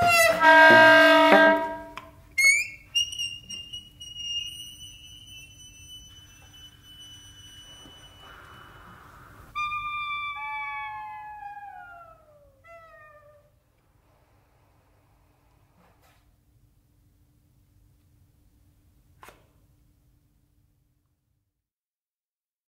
Bye.